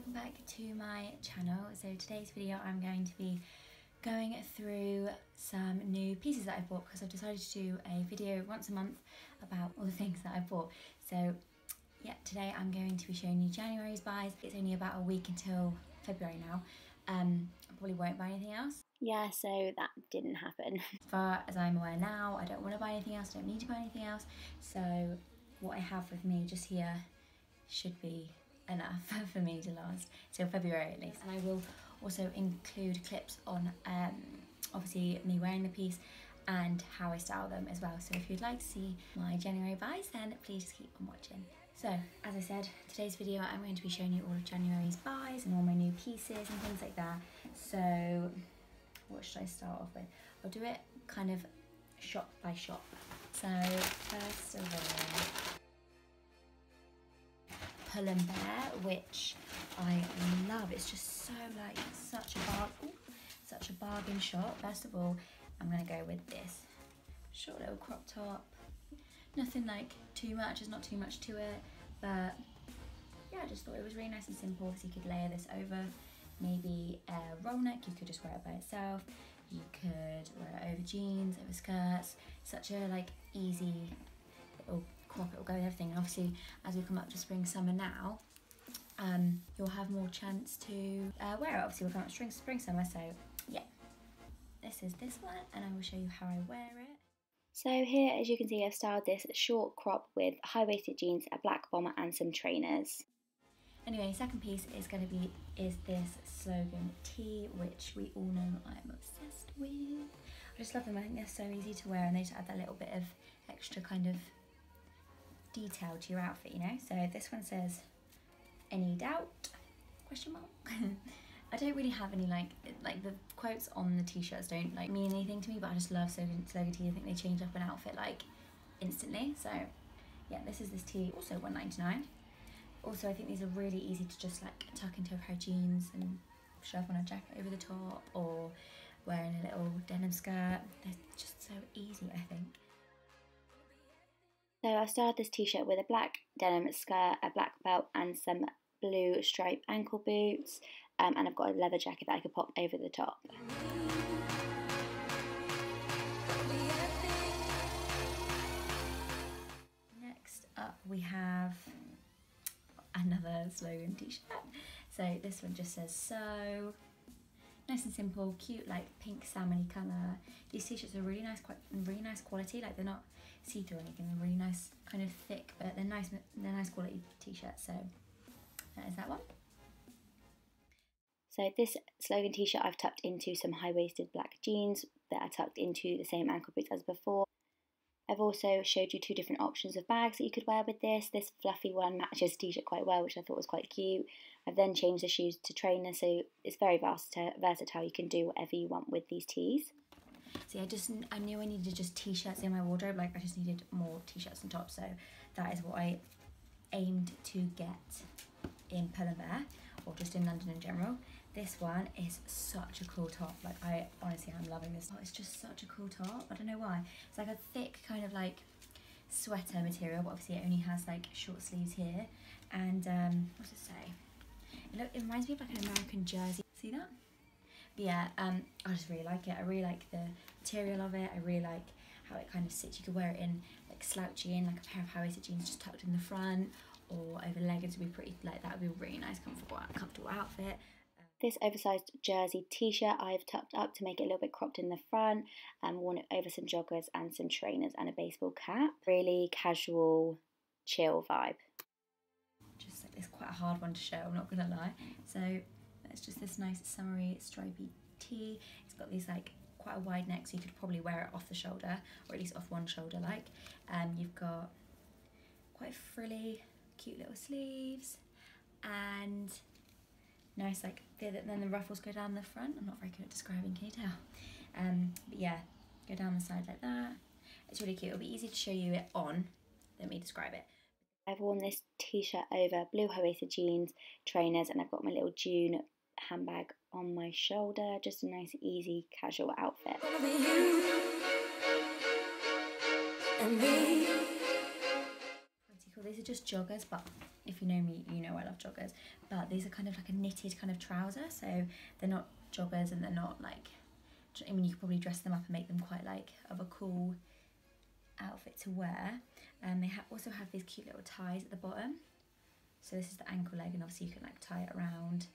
welcome back to my channel. So today's video I'm going to be going through some new pieces that I bought because I've decided to do a video once a month about all the things that I bought. So yeah, today I'm going to be showing you January's buys. It's only about a week until February now. Um, I probably won't buy anything else. Yeah, so that didn't happen. As far as I'm aware now, I don't want to buy anything else, I don't need to buy anything else. So what I have with me just here should be enough for me to last till February at least. And I will also include clips on um, obviously me wearing the piece and how I style them as well. So if you'd like to see my January buys, then please keep on watching. So, as I said, today's video I'm going to be showing you all of January's buys and all my new pieces and things like that. So, what should I start off with? I'll do it kind of shop by shop. So, first of all, Pull and Bear, which I love. It's just so like such a bar such a bargain shop. First of all, I'm gonna go with this short little crop top. Nothing like too much, there's not too much to it, but yeah, I just thought it was really nice and simple. So you could layer this over maybe a roll neck, you could just wear it by itself. You could wear it over jeans, over skirts. Such a like easy little crop, it will go with everything. And obviously, as we come up to spring, summer now, um, you'll have more chance to uh, wear it. Obviously, we're coming up to spring, spring, summer, so yeah. This is this one, and I will show you how I wear it. So here, as you can see, I've styled this short crop with high-waisted jeans, a black bomber and some trainers. Anyway, second piece is going to be is this slogan tee, which we all know I'm obsessed with. I just love them. I think they're so easy to wear, and they just add that little bit of extra kind of detail to your outfit, you know? So this one says, any doubt? Question mark. I don't really have any like like the quotes on the t-shirts don't like mean anything to me, but I just love slogan slogan tee. I think they change up an outfit like instantly. So yeah, this is this tee, also 1.99. Also, I think these are really easy to just like tuck into a pair of jeans and shove on a jacket over the top, or wearing a little denim skirt. They're just so easy, I think. So I started this t-shirt with a black denim skirt, a black belt and some blue stripe ankle boots um, and I've got a leather jacket that I could pop over the top. Next up we have another slogan t-shirt. So this one just says so nice and simple, cute, like pink salmony colour. These t-shirts are really nice, quite really nice quality. Like they're not see-through or anything. They're really nice, kind of thick, but they're nice. They're nice quality t-shirts. So that is that one. So this slogan t-shirt I've tucked into some high-waisted black jeans that are tucked into the same ankle boots as before. I've also showed you two different options of bags that you could wear with this. This fluffy one matches t-shirt quite well, which I thought was quite cute. I've then changed the shoes to trainers, so it's very versatile. You can do whatever you want with these tees. See, I just I knew I needed just t-shirts in my wardrobe. Like I just needed more t-shirts and tops. So that is what I aimed to get in Pull and Bear, or just in London in general. This one is such a cool top. Like I honestly I'm loving this. Oh, it's just such a cool top. I don't know why. It's like a thick kind of like sweater material, but obviously it only has like short sleeves here. And um, what does it say? It, look, it reminds me of like an American jersey. See that? But yeah, um, I just really like it. I really like the material of it. I really like how it kind of sits. You could wear it in like slouchy in like a pair of high-waisted jeans just tucked in the front or over leggings would be pretty like that would be a really nice comfortable comfortable outfit. This oversized jersey t-shirt I've tucked up to make it a little bit cropped in the front and worn it over some joggers and some trainers and a baseball cap. Really casual, chill vibe. Just it's quite a hard one to show, I'm not gonna lie. So it's just this nice summery stripy tee. It's got these like quite a wide neck so you could probably wear it off the shoulder or at least off one shoulder like. Um, you've got quite frilly, cute little sleeves and nice like then the ruffles go down the front i'm not very good at describing can you tell um but yeah go down the side like that it's really cute it'll be easy to show you it on let me describe it i've worn this t-shirt over blue high-waisted jeans trainers and i've got my little june handbag on my shoulder just a nice easy casual outfit Cool. these are just joggers, but if you know me, you know I love joggers. But these are kind of like a knitted kind of trouser, so they're not joggers and they're not like. I mean, you could probably dress them up and make them quite like of a cool outfit to wear. And um, they ha also have these cute little ties at the bottom. So this is the ankle leg, and obviously you can like tie it around,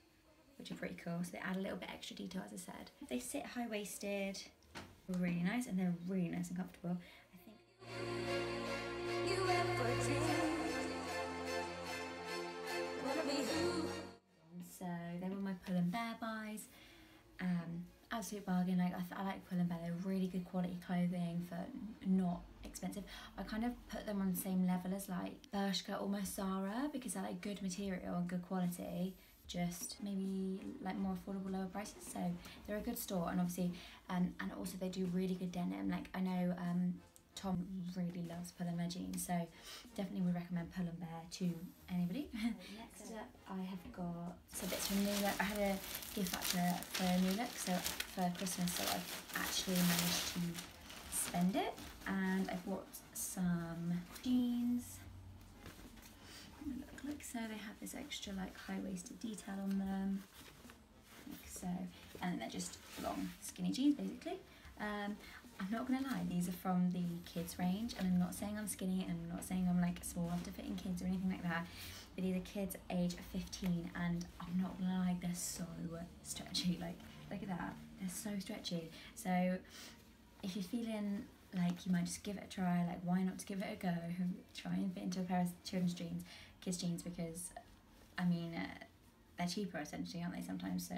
which are pretty cool. So they add a little bit extra detail, as I said. They sit high waisted, really nice, and they're really nice and comfortable. I think. So they were my Pull and Bear buys. Um, absolute bargain. Like I, I like Pull and Bear. They're really good quality clothing for not expensive. I kind of put them on the same level as like Bershka, or Zara, because they're like good material and good quality. Just maybe like more affordable, lower prices. So they're a good store, and obviously, um, and also they do really good denim. Like I know um, Tom really loves Pull and Bear jeans, so definitely would recommend Pull and Bear to anybody. Next up, I have got some bits from New Look. I had a gift voucher for New Look, so for Christmas, so I've actually managed to spend it, and I bought some jeans. Look like so. They have this extra like high waisted detail on them, like so, and they're just long skinny jeans basically. Um, I'm not gonna lie, these are from the kids range, and I'm not saying I'm skinny, and I'm not saying I'm like small after fitting kids or anything like that. But these are kids age 15, and I'm not gonna lie, they're so stretchy. Like, look at that, they're so stretchy. So, if you're feeling like you might just give it a try, like why not to give it a go? Try and fit into a pair of children's jeans, kids' jeans, because I mean. Uh, they're cheaper essentially, aren't they? Sometimes, so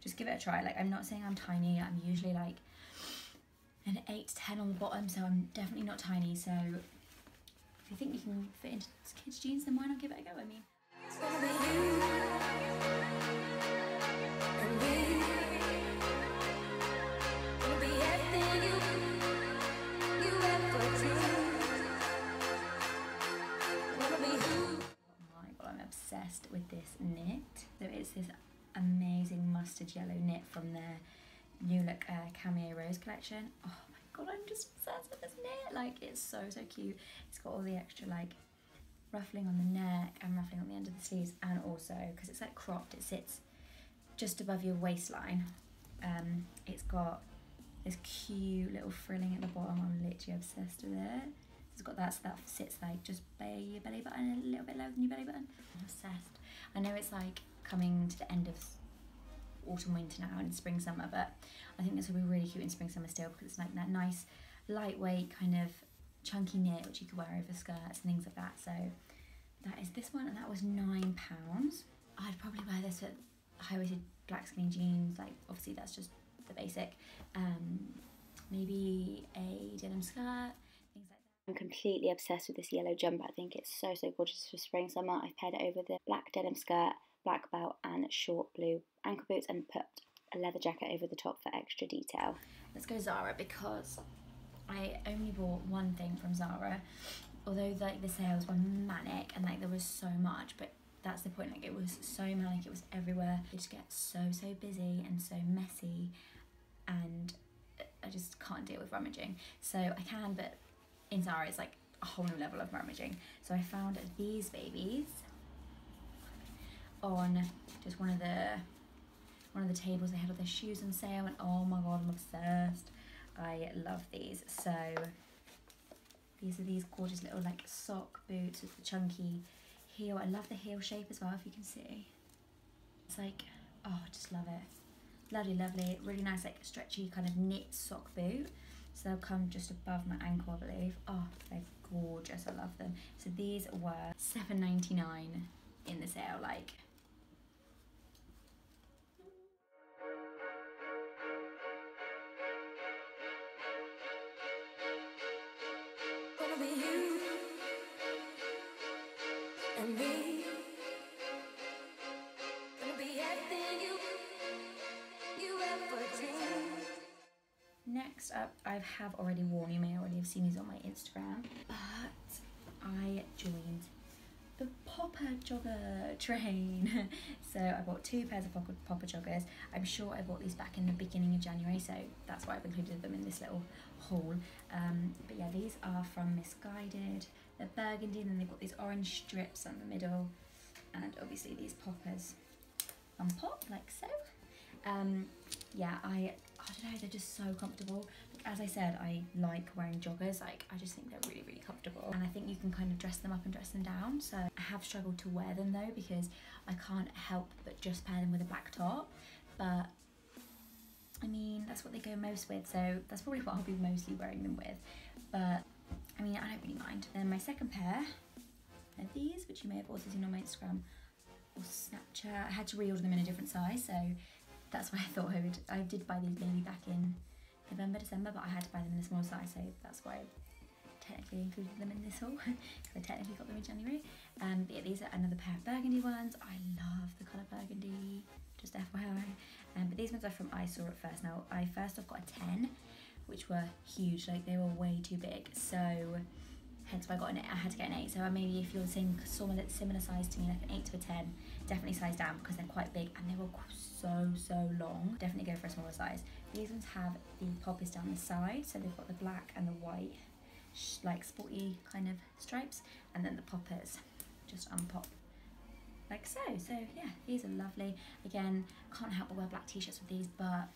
just give it a try. Like, I'm not saying I'm tiny. I'm usually like an 8 to 10 on the bottom, so I'm definitely not tiny. So if you think you can fit into kids' jeans, then why not give it a go? I mean, collection. Oh my god, I'm just obsessed with this knit. Like, it's so, so cute. It's got all the extra, like, ruffling on the neck and ruffling on the end of the sleeves. And also, because it's, like, cropped, it sits just above your waistline. Um, it's got this cute little frilling at the bottom. I'm literally obsessed with it. It's got that, so that sits, like, just by your belly button, a little bit lower than your belly button. I'm obsessed. I know it's, like, coming to the end of autumn winter now and spring summer but I think this will be really cute in spring summer still because it's like that nice lightweight kind of chunky knit which you could wear over skirts and things like that so that is this one and that was nine pounds I'd probably wear this with high-waisted black skinny jeans like obviously that's just the basic um maybe a denim skirt things like that I'm completely obsessed with this yellow jumper. I think it's so, so gorgeous for spring, summer. I've paired it over the black denim skirt black belt and short blue ankle boots and put a leather jacket over the top for extra detail. Let's go Zara because I only bought one thing from Zara. Although like the sales were manic and like there was so much, but that's the point. Like it was so manic, it was everywhere. It just gets so so busy and so messy, and I just can't deal with rummaging. So I can, but in Zara it's like a whole new level of rummaging. So I found these babies on just one of the one of the tables. They had all their shoes on sale and oh my god I'm obsessed. I love these. So these are these gorgeous little like sock boots with the chunky heel. I love the heel shape as well if you can see. It's like oh just love it. Lovely lovely. Really nice like stretchy kind of knit sock boot. So they'll come just above my ankle I believe. Oh they're gorgeous. I love them. So these were 7.99 in the sale like Next up, I have already worn, you may already have seen these on my Instagram, but I joined the Popper Jogger train. so I bought two pairs of Popper Joggers. I'm sure I bought these back in the beginning of January, so that's why I've included them in this little haul. Um, but yeah, these are from Missguided. They're burgundy and then they've got these orange strips on the middle and obviously these poppers on pop like so. Um, yeah, I, I don't know, they're just so comfortable. As I said, I like wearing joggers. Like, I just think they're really, really comfortable. And I think you can kind of dress them up and dress them down. So I have struggled to wear them though because I can't help but just pair them with a black top. But I mean, that's what they go most with. So that's probably what I'll be mostly wearing them with. But I mean, I don't really mind. Then my second pair are these, which you may have also seen on my Instagram or Snapchat. I had to reorder them in a different size, so that's why I thought I would. I did buy these maybe back in November, December, but I had to buy them in a small size, so that's why I technically included them in this haul because I technically got them in January. Um, yeah, these are another pair of burgundy ones. I love the colour burgundy, just FYI. Um, but these ones are from I Saw It First. Now, I first off got a 10, which were huge, like they were way too big. So hence why I got an I had to get an 8. So maybe if you're the same similar, similar size to me, like an 8 to a 10, definitely size down because they're quite big and they were so, so long. Definitely go for a smaller size. These ones have the poppers down the side, so they've got the black and the white, like sporty kind of stripes, and then the poppers just unpop like so. So yeah, these are lovely. Again, can't help but wear black t-shirts with these, but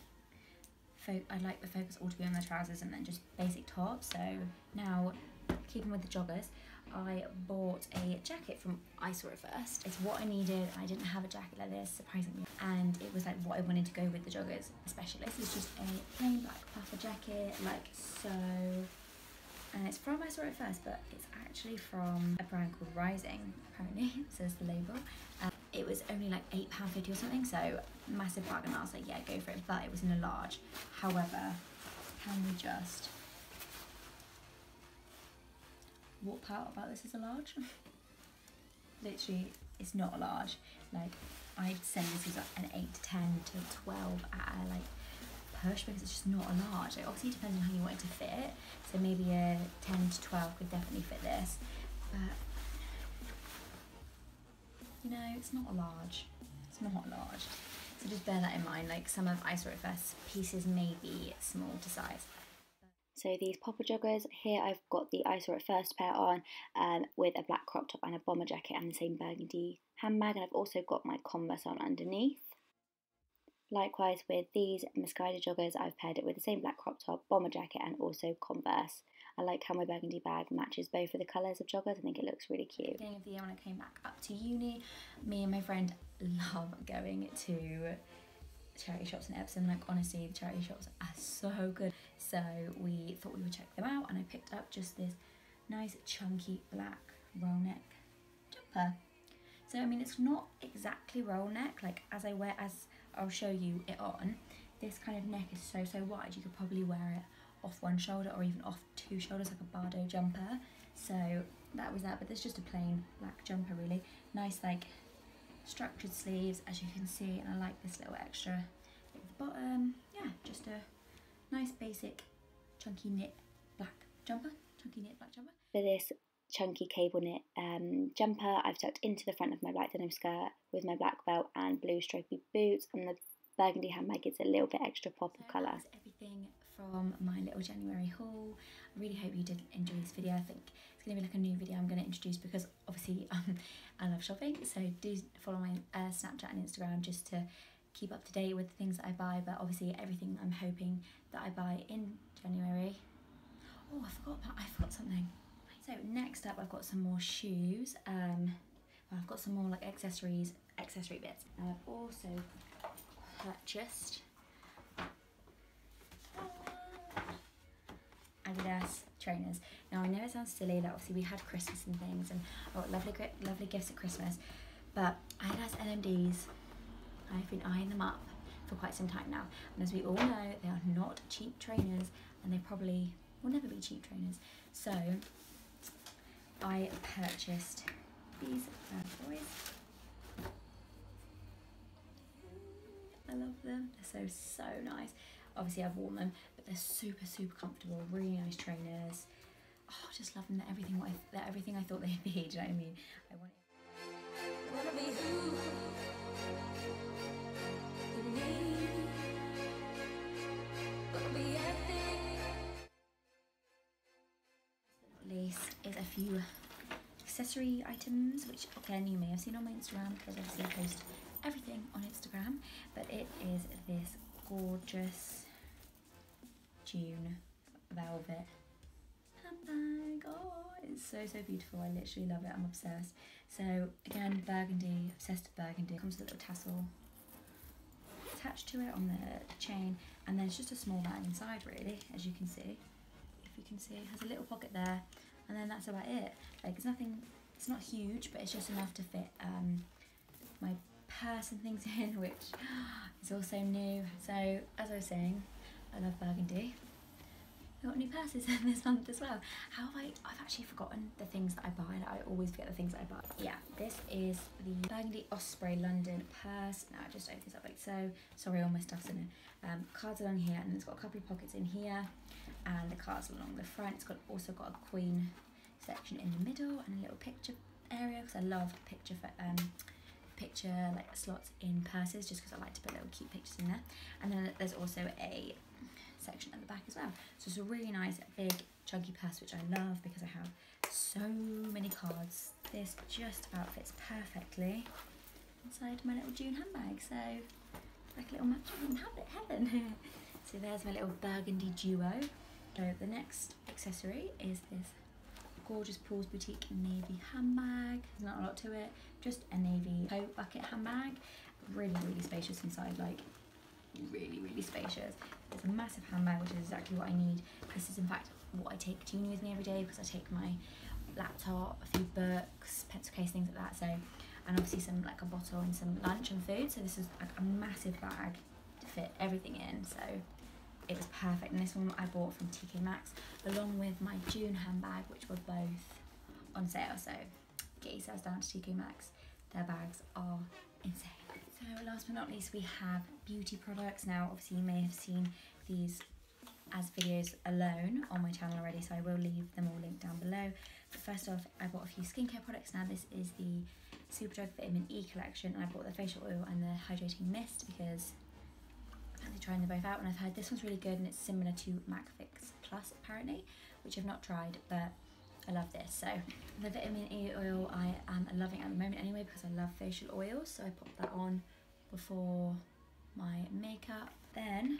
I'd like the focus all to be on the trousers and then just basic tops. So now, keeping with the joggers, I bought a jacket from I Saw It First. It's what I needed. I didn't have a jacket like this, surprisingly. And it was like what I wanted to go with the joggers, especially. This is just a plain black puffer jacket, like so. And it's from I Saw It First, but it's actually from a brand called Rising, apparently, says the label. Um, it was only like £8.50 or something, so massive bargain. I was like, yeah, go for it. But it was in a large. However, can we just what part about this is a large? Literally, it's not a large. Like, I'd say this is like an 8 to 10 to 12 at a like push because it's just not a large. It obviously depends on how you want it to fit. So maybe a 10 to 12 could definitely fit this. But, you know, it's not a large. It's not large. So just bear that in mind. Like some of I Saw First pieces may be small to size. So these popper joggers, here I've got the I Saw It First pair on um, with a black crop top and a bomber jacket and the same burgundy handbag and I've also got my Converse on underneath. Likewise with these Missguided joggers, I've paired it with the same black crop top, bomber jacket and also Converse. I like how my burgundy bag matches both of the colours of joggers. I think it looks really cute. Beginning of the year when I came back up to uni, me and my friend love going to charity shops in Epsom. Like honestly, the charity shops are so good. So we thought we would check them out, and I picked up just this nice chunky black roll neck jumper. So I mean, it's not exactly roll neck. Like as I wear, as I'll show you it on, this kind of neck is so so wide. You could probably wear it off one shoulder or even off two shoulders, like a Bardot jumper. So that was that. But there's just a plain black jumper, really nice, like structured sleeves as you can see and I like this little extra at the bottom yeah just a nice basic chunky knit black jumper chunky knit black jumper for this chunky cable knit um, jumper I've tucked into the front of my black denim skirt with my black belt and blue stripy boots and the burgundy handbag gives a little bit extra pop of colour. everything from my little January haul. I really hope you did enjoy this video. I think it's going to be like a new video I'm going to introduce because obviously um, I love shopping. So do follow my uh, Snapchat and Instagram just to keep up to date with the things that I buy. But obviously everything I'm hoping that I buy in January. Oh, I forgot about, I forgot something. So next up I've got some more shoes. Um, I've got some more like accessories, accessory bits. I've also purchased Adidas trainers. Now I know it sounds silly, like obviously we had Christmas and things and got lovely lovely gifts at Christmas, but Adidas NMDs, I've been eyeing them up for quite some time now. And as we all know, they are not cheap trainers and they probably will never be cheap trainers. So I purchased these bad boys. I love them. They're so, so nice. Obviously I've worn them but they're super, super comfortable, really nice trainers. Oh, just love them. They're everything I, they're everything I thought they'd be. Do you know what I mean? I want few accessory items, which again you may have seen on my Instagram because obviously I post everything on Instagram. But it is this gorgeous June velvet handbag. Oh, it's so so beautiful. I literally love it. I'm obsessed. So again, burgundy, obsessed with burgundy. Comes with a little tassel attached to it on the chain, and then it's just a small bag inside, really, as you can see. If you can see, it has a little pocket there, and then that's about it. Like it's nothing. It's not huge, but it's just enough to fit um, my purse and things in, which is also new. So as I was saying, I love burgundy. I got new purses this month as well. How have I? I've actually forgotten the things that I buy. Like, I always forget the things that I buy. Yeah, this is the Burgundy Osprey London purse. Now it just opens up like so. Sorry, all my stuff's in it. Um, cards along here, and it's got a couple of pockets in here, and cards along the front. It's got also got a queen section in the middle and a little picture area because I love picture for um picture like slots in purses just because I like to put little cute pictures in there. And then there's also a section at the back as well. So it's a really nice big chunky purse which I love because I have so many cards. This just about fits perfectly inside my little June handbag. So like a little match in heaven. so there's my little burgundy duo. So the next accessory is this gorgeous Paul's Boutique navy handbag. There's not a lot to it, just a navy coat bucket handbag. Really, really spacious inside, like really, really spacious. It's a massive handbag, which is exactly what I need. This is in fact what I take to uni with me every day because I take my laptop, a few books, pencil case, things like that. So, and obviously some like a bottle and some lunch and food. So this is like a massive bag to fit everything in. So it was perfect. And this one I bought from TK Maxx along with my June handbag, which were both on sale. So get yourselves down to TK Maxx. Their bags are insane. So last but not least, we have beauty products. Now, obviously you may have seen these as videos alone on my channel already, so I will leave them all linked down below. But first off, I bought a few skincare products. Now this is the Superdrug Vitamin E collection, and I bought the facial oil and the hydrating mist because trying them both out, and I've heard this one's really good, and it's similar to MAC Fix Plus apparently, which I've not tried, but I love this. So the vitamin E oil I am loving at the moment anyway because I love facial oils, so I popped that on before my makeup. Then,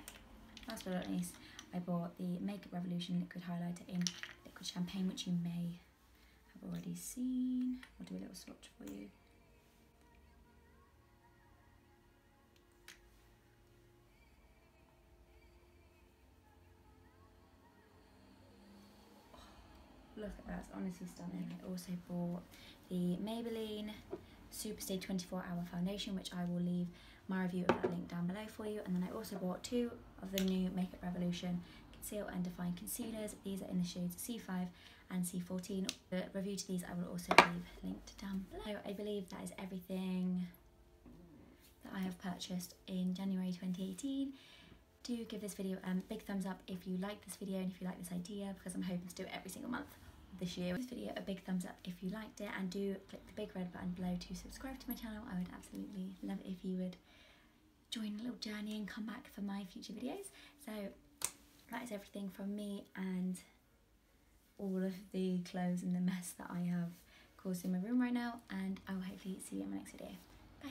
last but not least, I bought the Makeup Revolution Liquid Highlighter in Liquid Champagne, which you may have already seen. I'll do a little swatch for you. Look at that, it's honestly stunning. I also bought the Maybelline Superstay 24 Hour Foundation, which I will leave my review of that link down below for you. And then I also bought two of the new Makeup Revolution Conceal and Define Concealers. These are in the shades C5 and C14. The review to these I will also leave linked down below. I believe that is everything that I have purchased in January 2018 do give this video a um, big thumbs up if you like this video and if you like this idea because I'm hoping to do it every single month this year. This video a big thumbs up if you liked it and do click the big red button below to subscribe to my channel. I would absolutely love it if you would join a little journey and come back for my future videos. So that is everything from me and all of the clothes and the mess that I have caused in my room right now and I will hopefully see you in my next video. Bye!